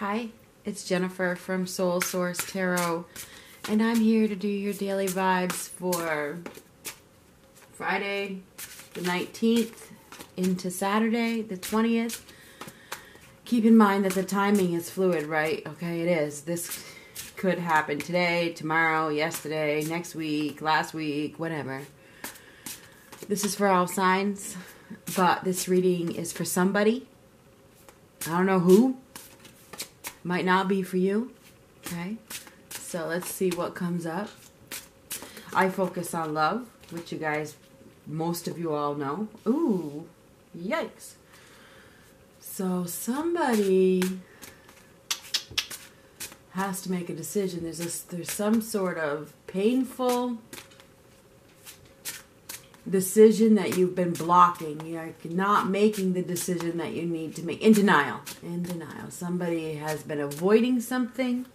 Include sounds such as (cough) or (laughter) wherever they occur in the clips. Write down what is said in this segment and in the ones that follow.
Hi, it's Jennifer from Soul Source Tarot, and I'm here to do your daily vibes for Friday the 19th into Saturday the 20th. Keep in mind that the timing is fluid, right? Okay, it is. This could happen today, tomorrow, yesterday, next week, last week, whatever. This is for all signs, but this reading is for somebody. I don't know who. Might not be for you. Okay? So let's see what comes up. I focus on love, which you guys, most of you all know. Ooh, yikes. So somebody has to make a decision. There's a, there's some sort of painful decision that you've been blocking. You're not making the decision that you need to make. In denial. In denial. Somebody has been avoiding something.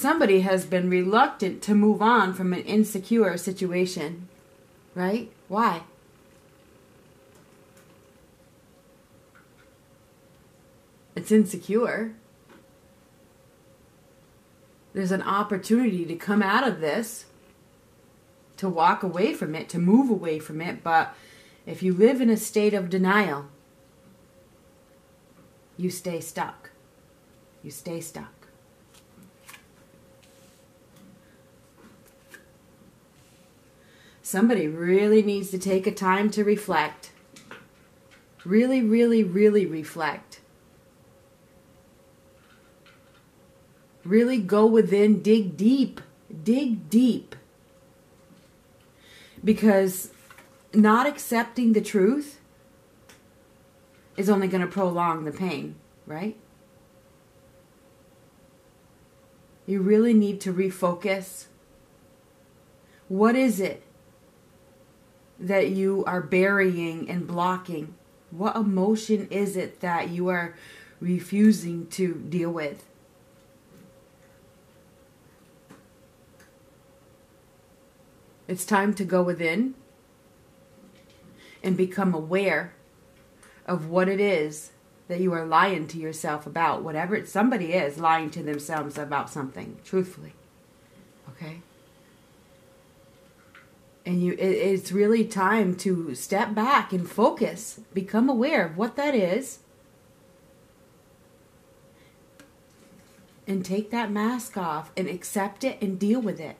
Somebody has been reluctant to move on from an insecure situation, right? Why? It's insecure. There's an opportunity to come out of this, to walk away from it, to move away from it, but if you live in a state of denial, you stay stuck. You stay stuck. Somebody really needs to take a time to reflect. Really, really, really reflect. Really go within, dig deep, dig deep. Because not accepting the truth is only going to prolong the pain, right? You really need to refocus. What is it that you are burying and blocking? What emotion is it that you are refusing to deal with? It's time to go within and become aware of what it is that you are lying to yourself about. Whatever somebody is lying to themselves about something, truthfully. Okay? And you it, it's really time to step back and focus. Become aware of what that is. And take that mask off and accept it and deal with it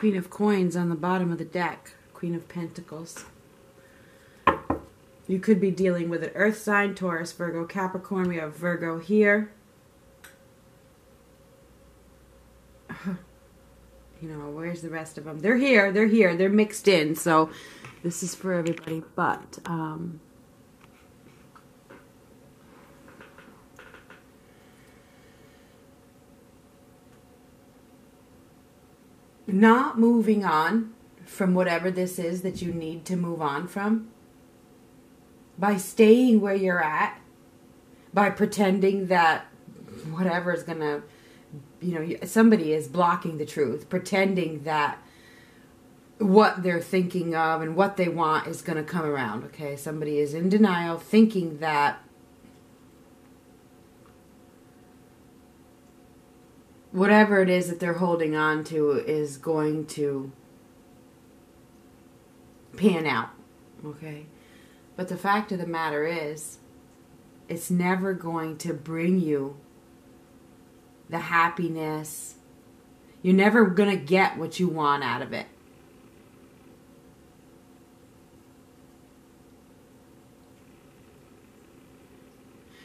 Queen of Coins on the bottom of the deck. Queen of Pentacles. You could be dealing with an earth sign, Taurus, Virgo, Capricorn. We have Virgo here. (sighs) You know, where's the rest of them? They're here. They're here. They're mixed in. So this is for everybody. But, um, not moving on from whatever this is that you need to move on from by staying where you're at by pretending that whatever is going to you know somebody is blocking the truth pretending that what they're thinking of and what they want is going to come around okay? Somebody is in denial thinking that whatever it is that they're holding on to is going to pan out. Okay? But the fact of the matter is, it's never going to bring you the happiness. You're never going to get what you want out of it.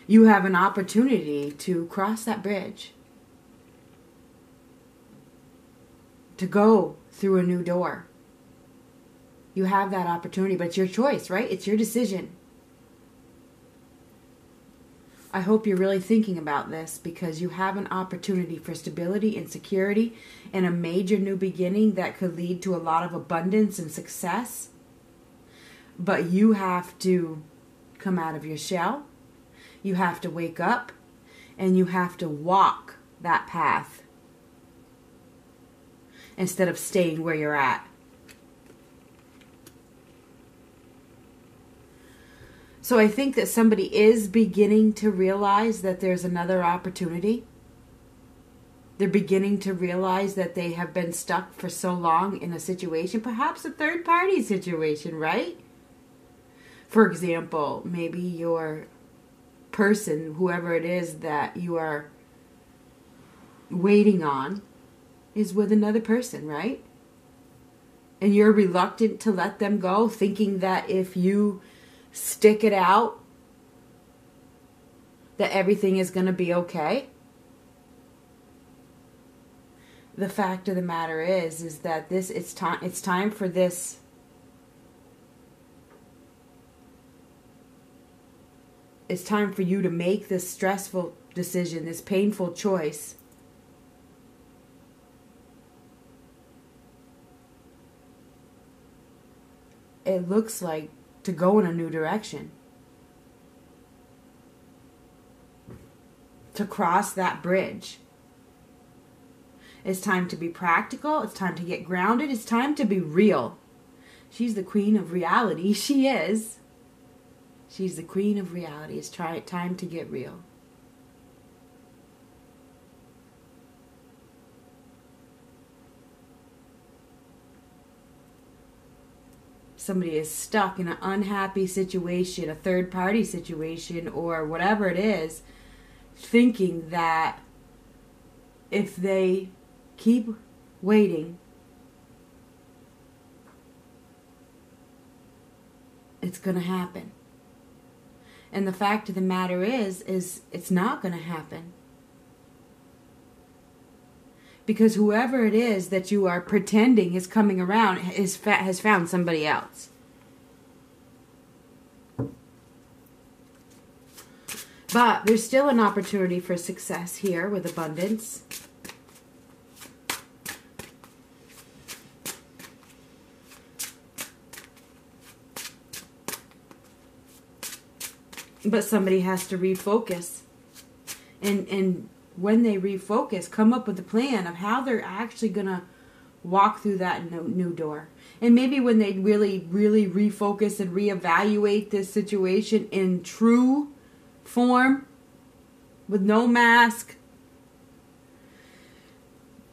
You have an opportunity to cross that bridge, to go through a new door. You have that opportunity, but it's your choice, right? It's your decision. I hope you're really thinking about this because you have an opportunity for stability and security and a major new beginning that could lead to a lot of abundance and success. But you have to come out of your shell. You have to wake up and you have to walk that path instead of staying where you're at. So I think that somebody is beginning to realize that there's another opportunity. They're beginning to realize that they have been stuck for so long in a situation, perhaps a third party situation, right? For example, maybe your person, whoever it is that you are waiting on, is with another person, right? And you're reluctant to let them go, thinking that if you stick it out, that everything is going to be okay. The fact of the matter is is that this it's time it's time for this it's time for you to make this stressful decision, this painful choice. It looks like to go in a new direction. To cross that bridge. It's time to be practical. It's time to get grounded. It's time to be real. She's the queen of reality. (laughs) She is. She's the queen of reality. It's try, time to get real. Somebody is stuck in an unhappy situation, a third party situation, or whatever it is, thinking that if they keep waiting, it's going to happen. And the fact of the matter is is it's not going to happen. Because whoever it is that you are pretending is coming around is has found somebody else. But there's still an opportunity for success here with abundance. But somebody has to refocus and and when they refocus, come up with a plan of how they're actually going to walk through that new door. And maybe when they really, really refocus and reevaluate this situation in true form, with no mask,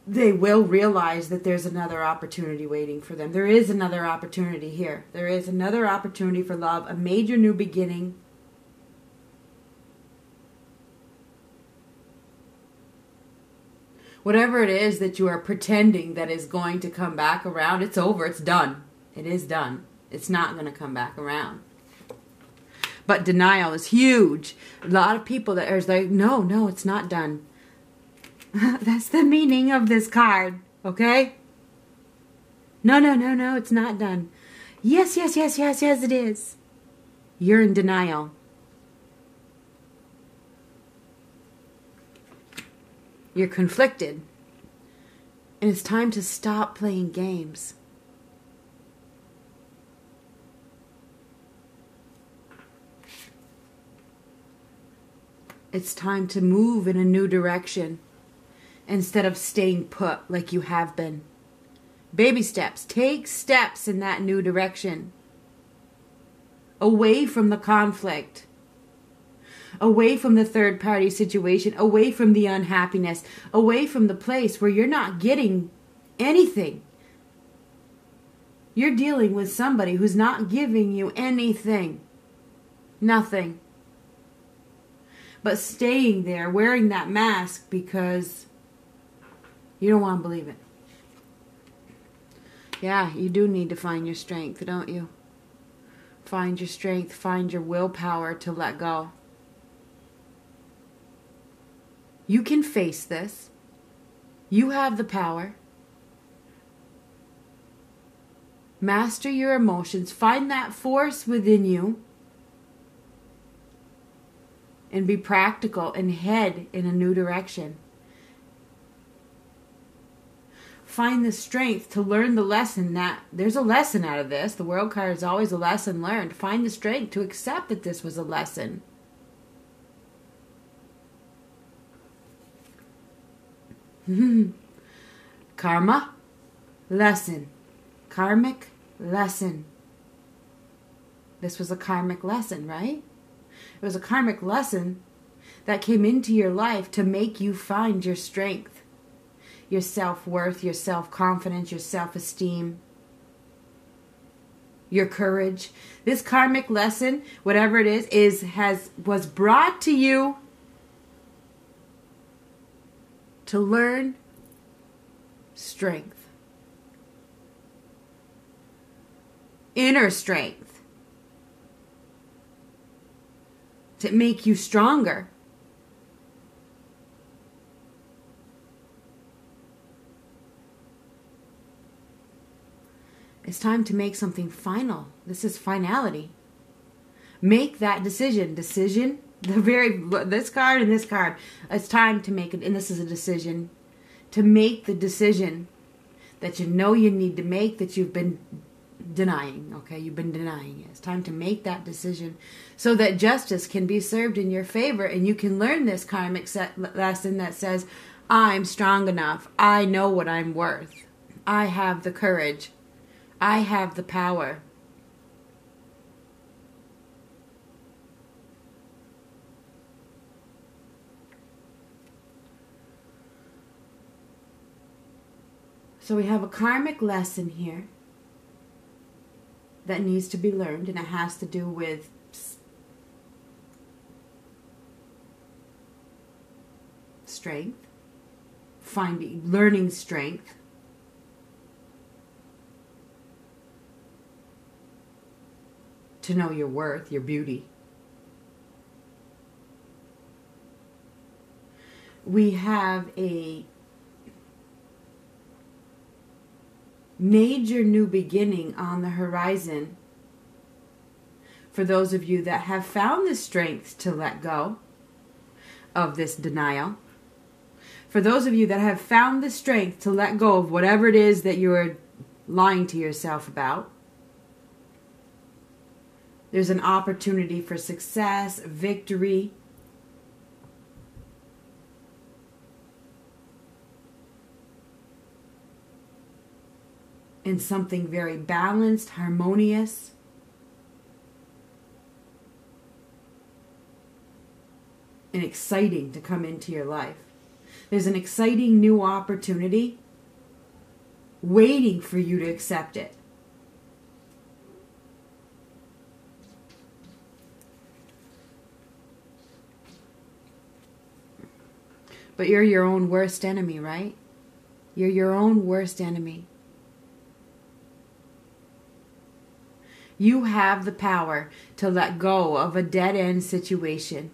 they will realize that there's another opportunity waiting for them. There is another opportunity here. There is another opportunity for love, a major new beginning whatever it is that you are pretending that is going to come back around, it's over. It's done. It is done. It's not going to come back around. But denial is huge. A lot of people that are like, no, no, it's not done. (laughs) That's the meaning of this card, okay? No, no, no, no, it's not done. Yes, yes, yes, yes, yes, it is. You're in denial. You're conflicted. And it's time to stop playing games. It's time to move in a new direction instead of staying put like you have been. Baby steps. Take steps in that new direction. Away from the conflict away from the third party situation, away from the unhappiness, away from the place where you're not getting anything. You're dealing with somebody who's not giving you anything. Nothing. But staying there wearing that mask because You don't want to believe it. Yeah, you do need to find your strength, don't you? Find your strength, find your willpower to let go. You can face this. You have the power. Master your emotions. Find that force within you. And be practical and head in a new direction. Find the strength to learn the lesson that there's a lesson out of this. The world card is always a lesson learned. Find the strength to accept that this was a lesson. (laughs) Karma, lesson. Karmic lesson. This was a karmic lesson, right? It was a karmic lesson that came into your life to make you find your strength, your self worth, your self confidence, your self esteem, your courage. This karmic lesson, whatever it is, is has was brought to you to learn strength. Inner strength. To make you stronger. It's time to make something final. This is finality. Make that decision. Decision the very this card and this card. It's time to make it, and this is a decision to make the decision that you know you need to make that you've been denying. Okay, you've been denying it. It's time to make that decision so that justice can be served in your favor, and you can learn this karmic lesson that says, "I'm strong enough. I know what I'm worth. I have the courage. I have the power." So we have a karmic lesson here that needs to be learned, and it has to do with strength, finding, learning strength. To know your worth, your beauty. We have a major new beginning on the horizon for those of you that have found the strength to let go of this denial. For those of you that have found the strength to let go of whatever it is that you're lying to yourself about, there's an opportunity for success, victory, in something very balanced, harmonious. And exciting to come into your life. There's an exciting new opportunity waiting for you to accept it. But you're your own worst enemy, right? You're your own worst enemy. You have the power to let go of a dead end situation.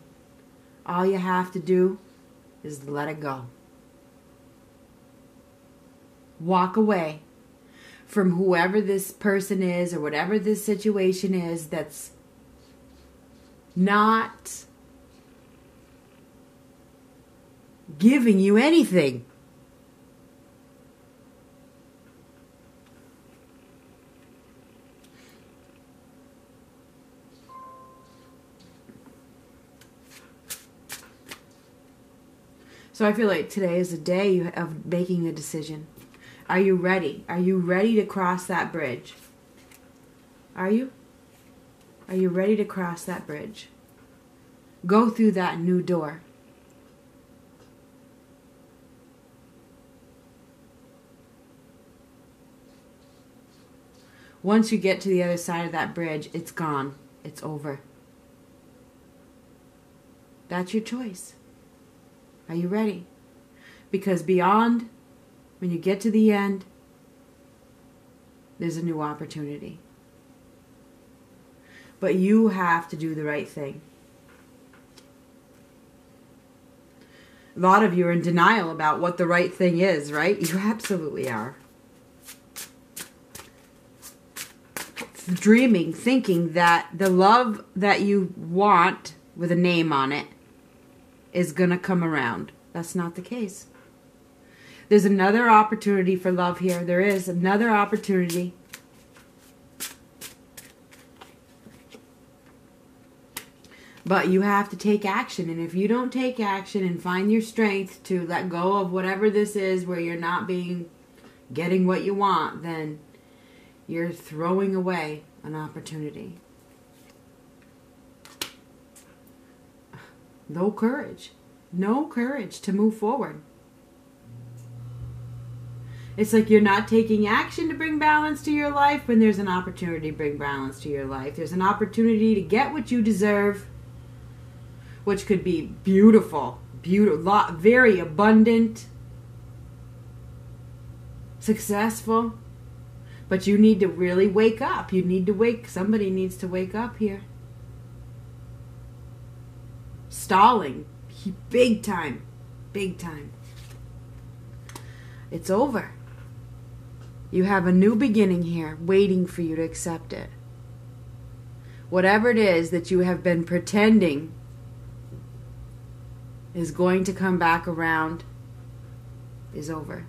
All you have to do is let it go. Walk away from whoever this person is or whatever this situation is that's not giving you anything. So I feel like today is a day of making a decision. Are you ready? Are you ready to cross that bridge? Are you? Are you ready to cross that bridge? Go through that new door. Once you get to the other side of that bridge, it's gone. It's over. That's your choice. Are you ready? Because beyond when you get to the end, there's a new opportunity. But you have to do the right thing. A lot of you are in denial about what the right thing is, right? You absolutely are. Dreaming, thinking that the love that you want with a name on it is going to come around. That's not the case. There's another opportunity for love here. There is another opportunity. But you have to take action. And if you don't take action and find your strength to let go of whatever this is where you're not being getting what you want, then you're throwing away an opportunity. No courage. No courage to move forward. It's like you're not taking action to bring balance to your life when there's an opportunity to bring balance to your life. There's an opportunity to get what you deserve, which could be beautiful, beautiful, lot, very abundant, successful. But you need to really wake up. You need to wake, somebody needs to wake up here. Stalling, big time, big time. It's over. You have a new beginning here waiting for you to accept it. Whatever it is that you have been pretending is going to come back around is over.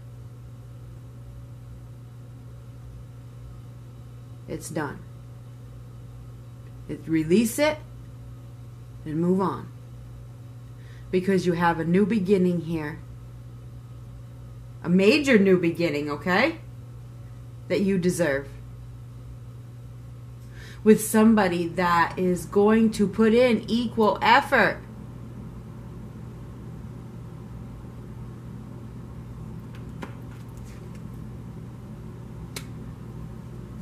It's done. It, release it and move on. Because you have a new beginning here. A major new beginning, okay? that you deserve. With somebody that is going to put in equal effort.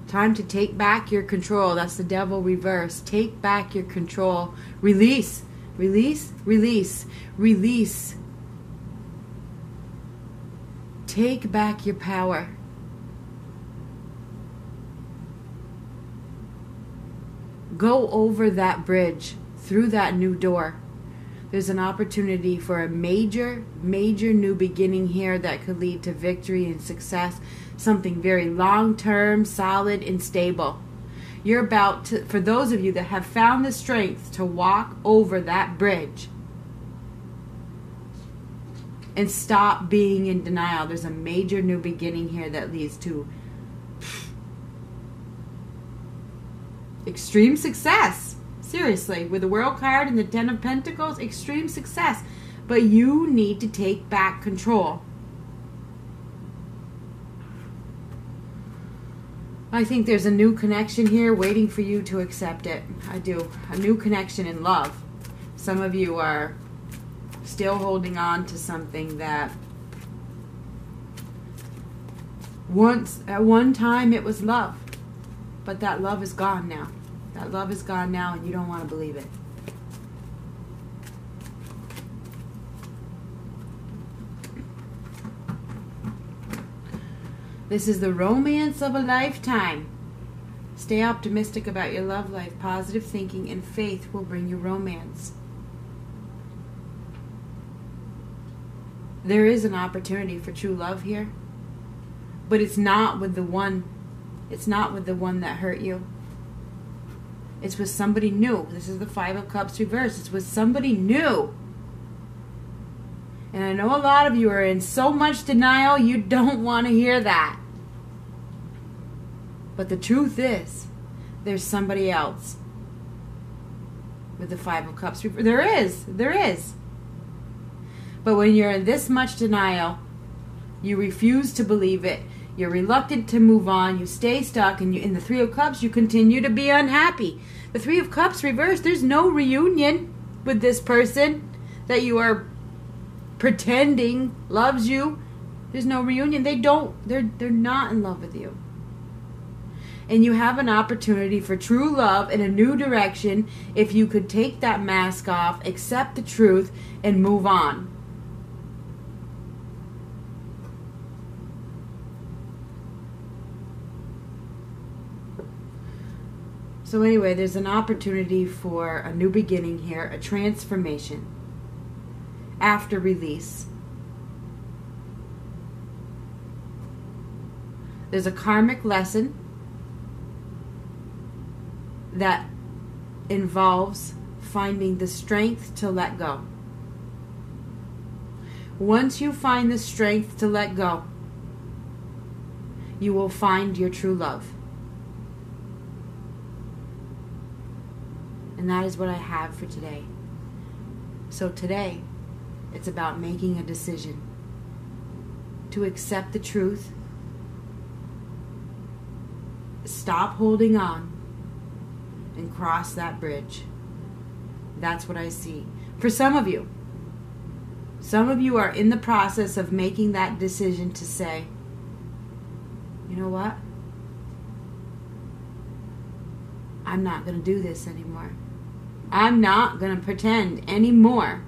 Time to take back your control. That's the devil reverse. Take back your control. Release, release, release, release. Take back your power. Go over that bridge, through that new door. There's an opportunity for a major, major new beginning here that could lead to victory and success. Something very long term, solid, and stable. You're about to, for those of you that have found the strength to walk over that bridge and stop being in denial. There's a major new beginning here that leads to extreme success. Seriously, with the World card and the Ten of Pentacles, extreme success. But you need to take back control. I think there's a new connection here waiting for you to accept it. I do. A new connection in love. Some of you are still holding on to something that once at one time it was love but that love is gone now that love is gone now and you don't want to believe it. This is the romance of a lifetime. Stay optimistic about your love life. Positive thinking and faith will bring you romance. There is an opportunity for true love here, but it's not with the one it's not with the one that hurt you. It's with somebody new. This is the Five of Cups reverse. It's with somebody new. And I know a lot of you are in so much denial, you don't want to hear that. But the truth is, there's somebody else with the Five of Cups. There is. There is. But when you're in this much denial, you refuse to believe it. You're reluctant to move on. You stay stuck, and you, in the Three of Cups, you continue to be unhappy. The Three of Cups reversed. There's no reunion with this person that you are pretending loves you. There's no reunion. They don't they're they're not in love with you. And you have an opportunity for true love in a new direction if you could take that mask off, accept the truth and move on. So, anyway, there's an opportunity for a new beginning here, a transformation after release. There's a karmic lesson that involves finding the strength to let go. Once you find the strength to let go, you will find your true love. And that is what I have for today. So today, it's about making a decision to accept the truth, stop holding on, and cross that bridge. That's what I see. For some of you, some of you are in the process of making that decision to say, you know what? I'm not going to do this anymore. I'm not going to pretend anymore.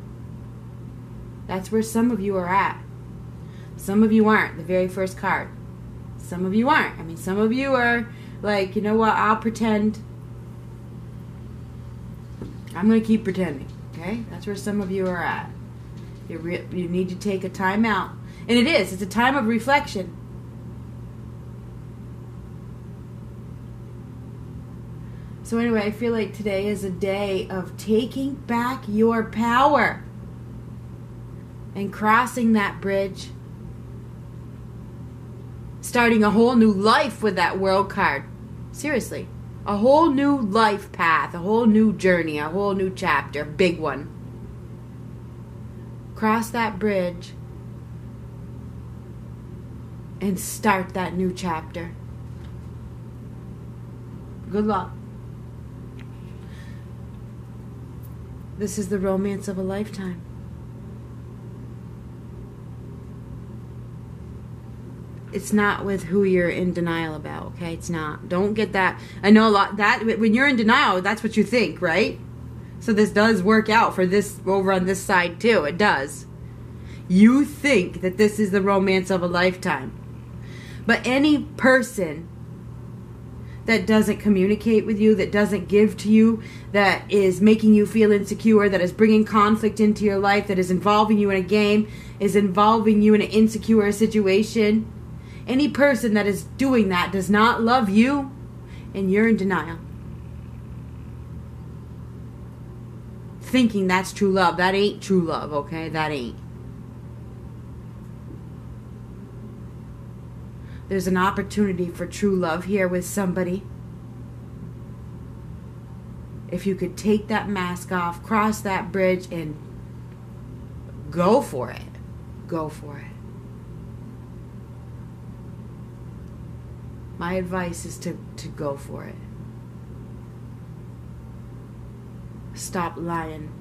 That's where some of you are at. Some of you aren't, the very first card. Some of you aren't. I mean, some of you are like, you know what, I'll pretend. I'm going to keep pretending. Okay? That's where some of you are at. You, you need to take a time out. And it is, it's a time of reflection. So, anyway, I feel like today is a day of taking back your power and crossing that bridge. Starting a whole new life with that world card. Seriously. A whole new life path, a whole new journey, a whole new chapter. Big one. Cross that bridge and start that new chapter. Good luck. This is the romance of a lifetime. It's not with who you're in denial about, okay? It's not. Don't get that. I know a lot that when you're in denial, that's what you think, right? So this does work out for this over on this side too. It does. You think that this is the romance of a lifetime. But any person that doesn't communicate with you, that doesn't give to you, that is making you feel insecure, that is bringing conflict into your life, that is involving you in a game, is involving you in an insecure situation. Any person that is doing that does not love you, and you're in denial. Thinking that's true love. That ain't true love, okay? That ain't. There's an opportunity for true love here with somebody. If you could take that mask off, cross that bridge, and go for it. Go for it. My advice is to, to go for it. Stop lying